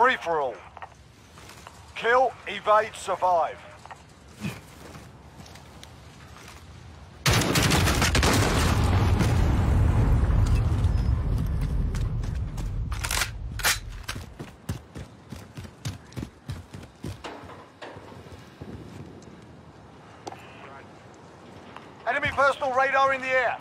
free-for-all. Kill, evade, survive. Enemy personal radar in the air.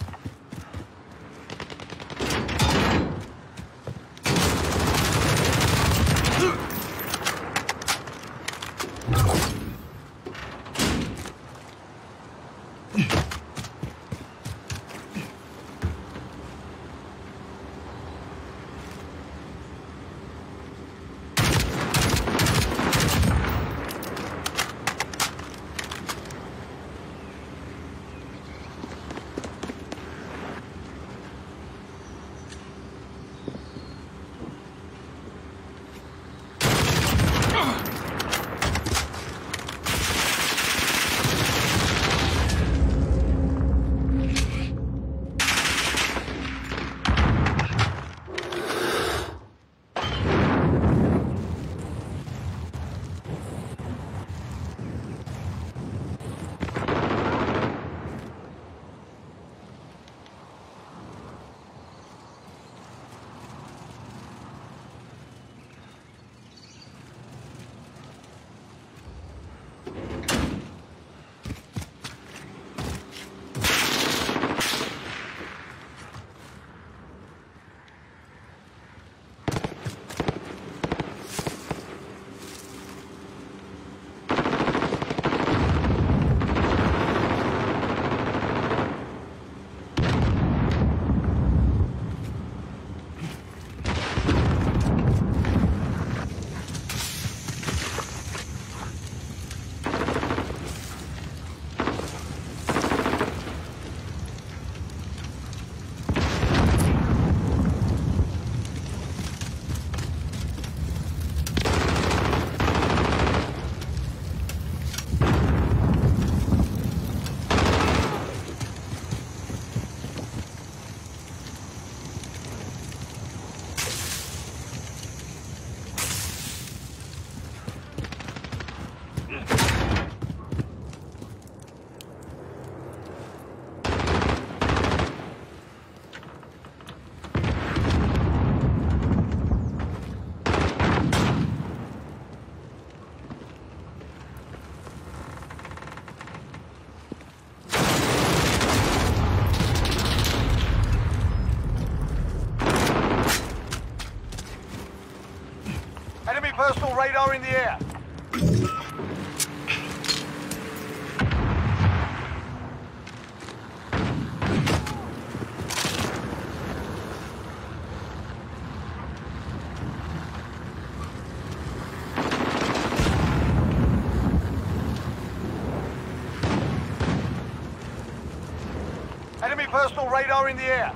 Enemy personal radar in the air. Enemy personal radar in the air.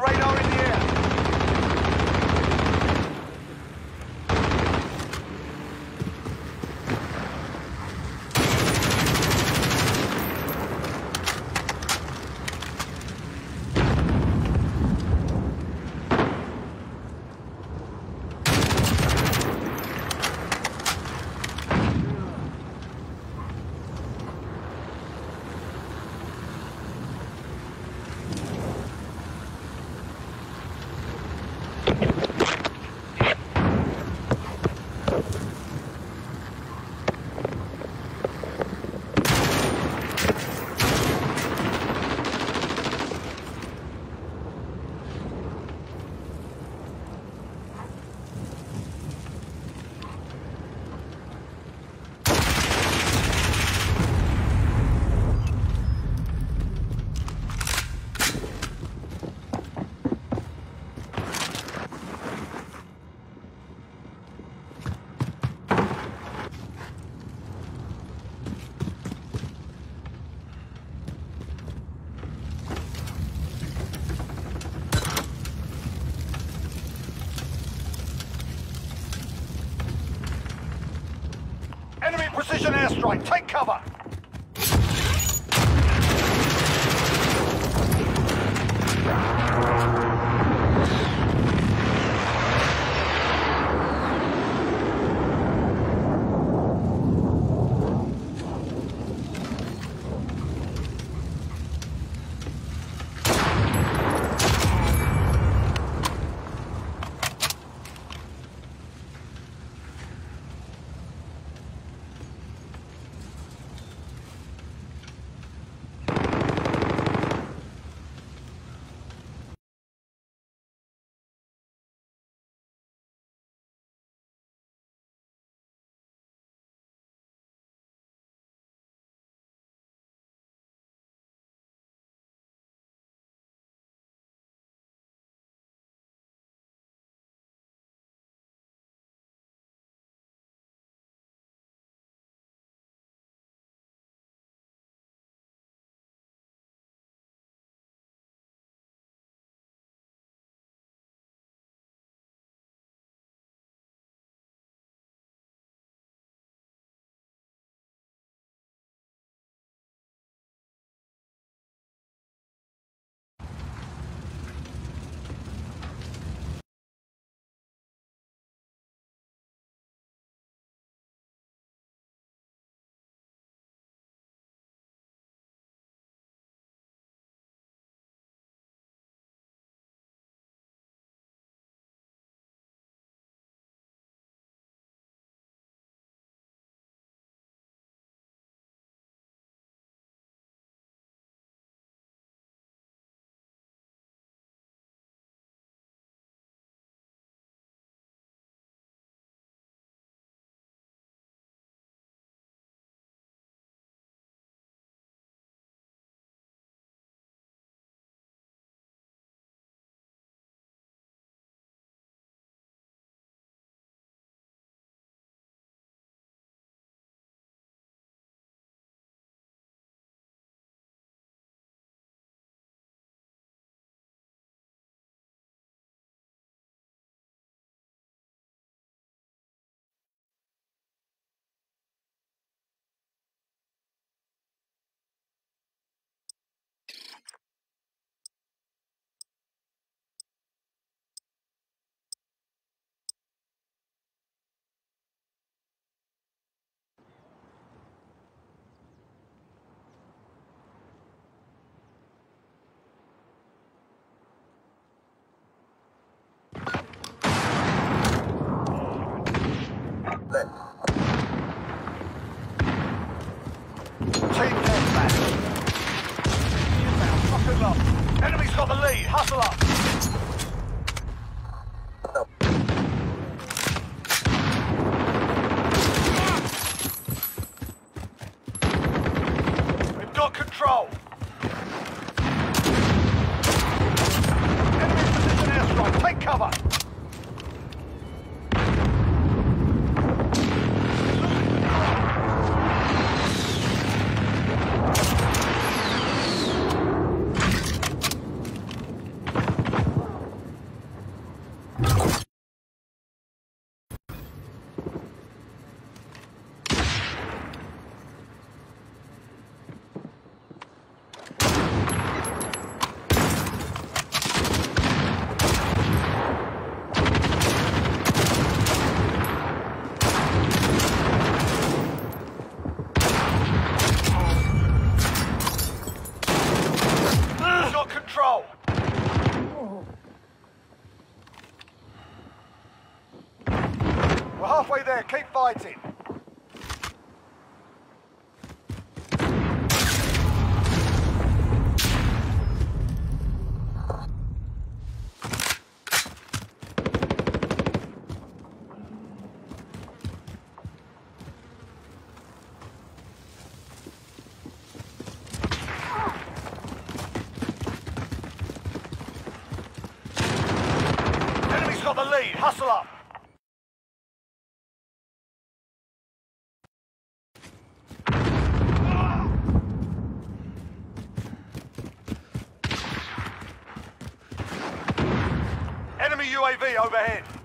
Radar in the air. Enemy precision airstrike. Take cover. Fighting. UAV overhead.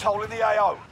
VTOL in the AO.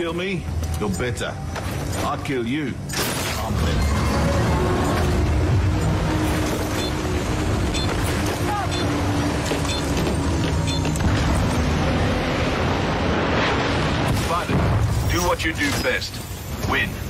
Kill me, you're better. I kill you, I'm better. Pilot, do what you do best. Win.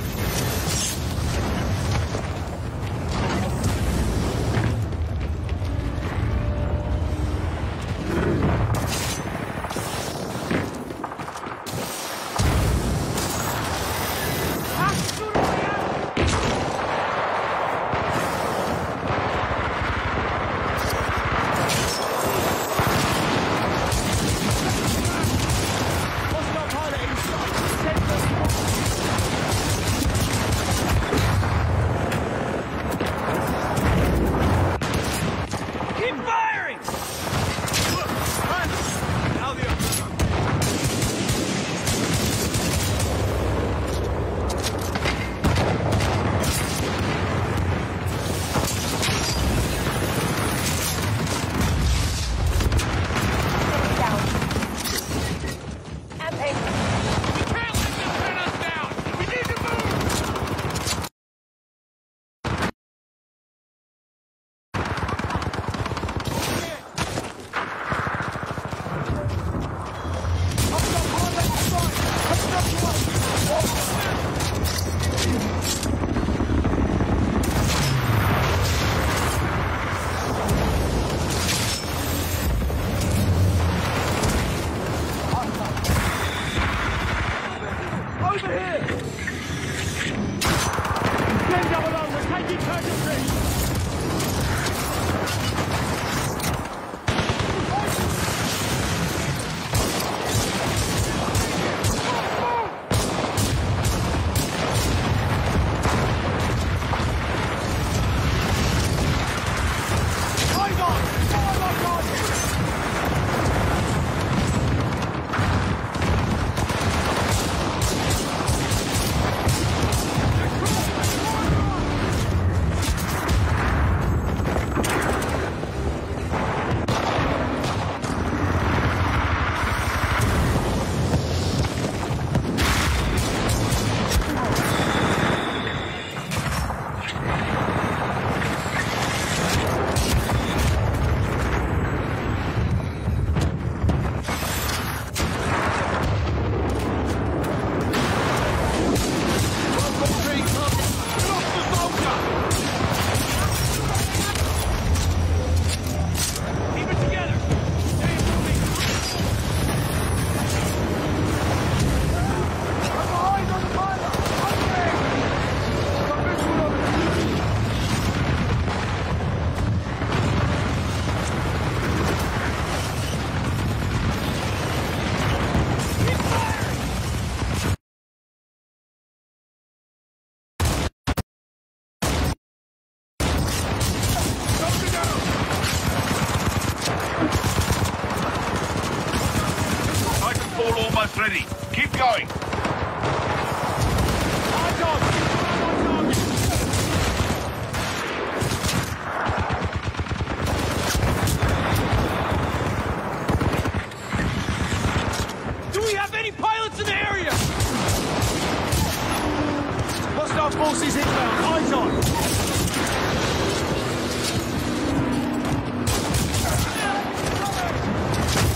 Forces inbound. Eyes on.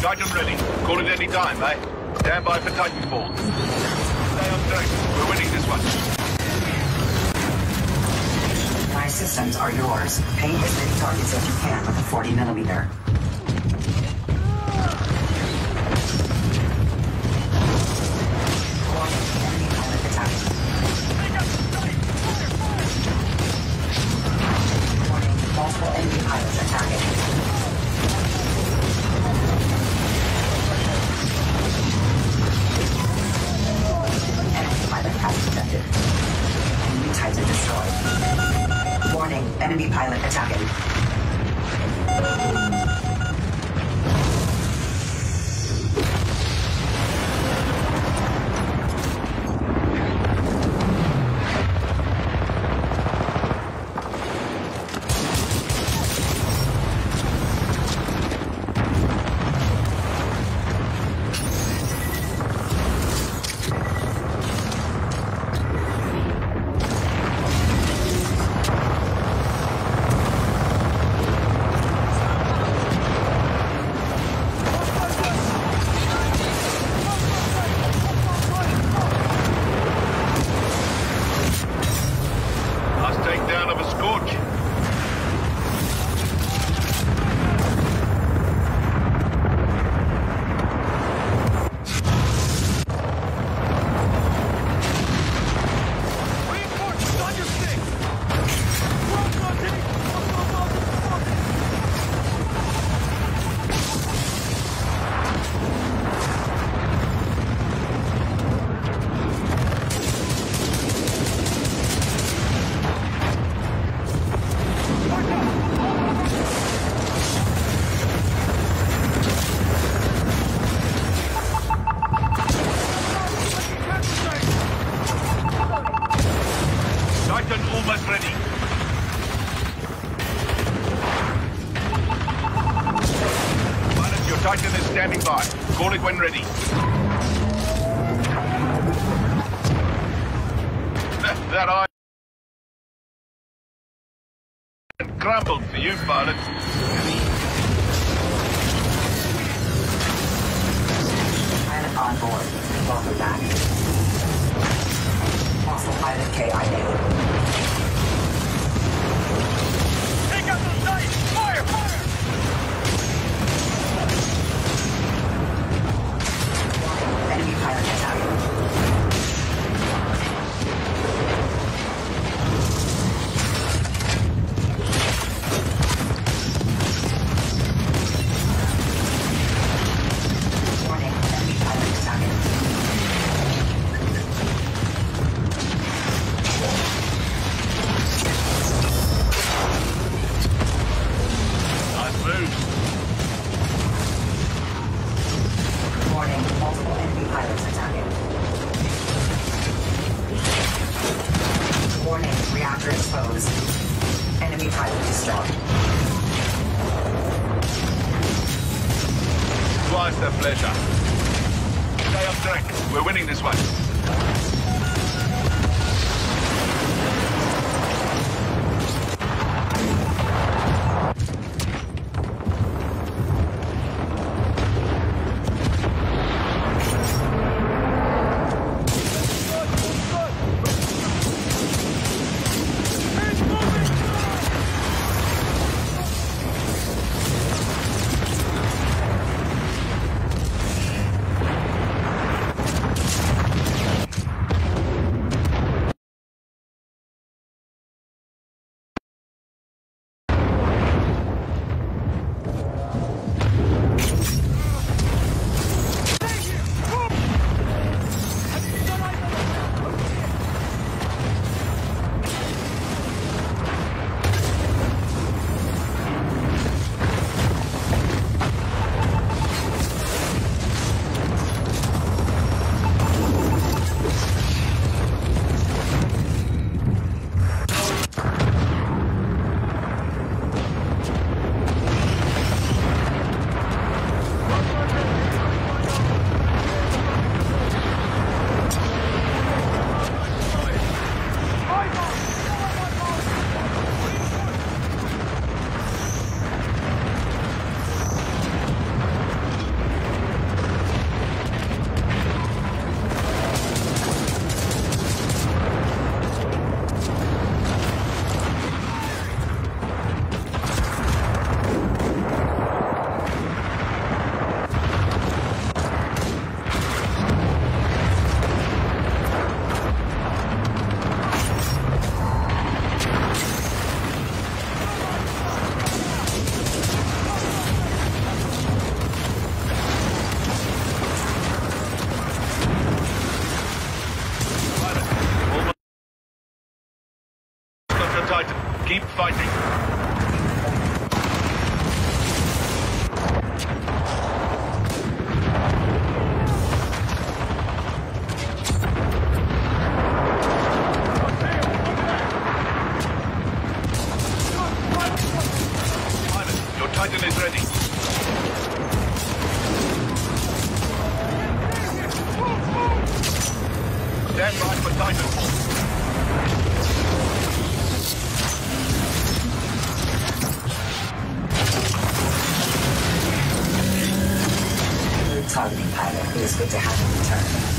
Titan ready. Call it any time, eh? Stand by for Titanfall. Stay on deck. We're winning this one. My systems are yours. Paint as many targets as you can with a 40 millimeter. Multiple enemy pilots attacking. Warning, enemy pilot attacking. scrambled for you, pilot. Pilot on board. Welcome back. Also pilot KIA. Take out those dice! Fire! Fire! Enemy pilot good to have him return.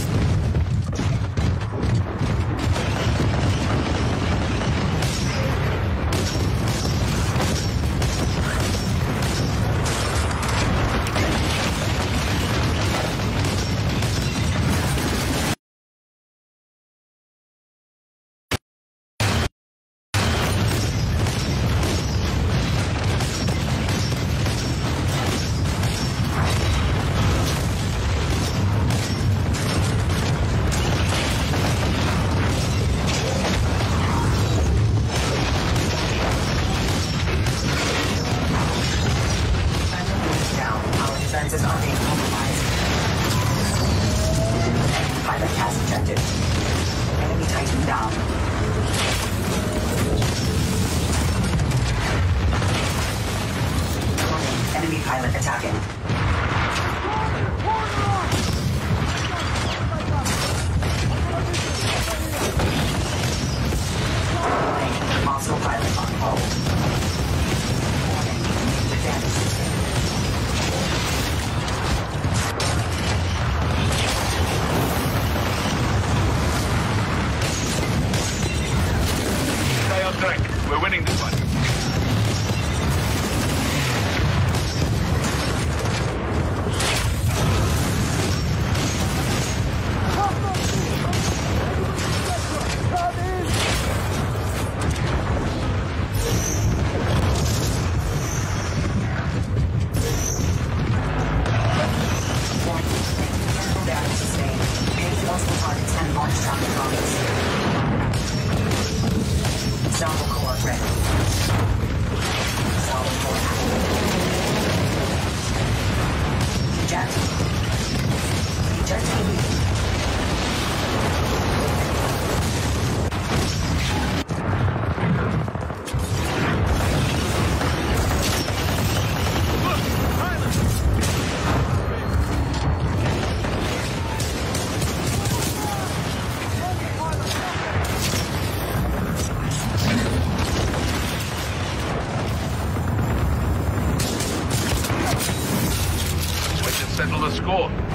Score.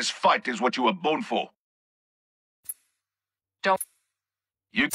This fight is what you were born for. Don't. You...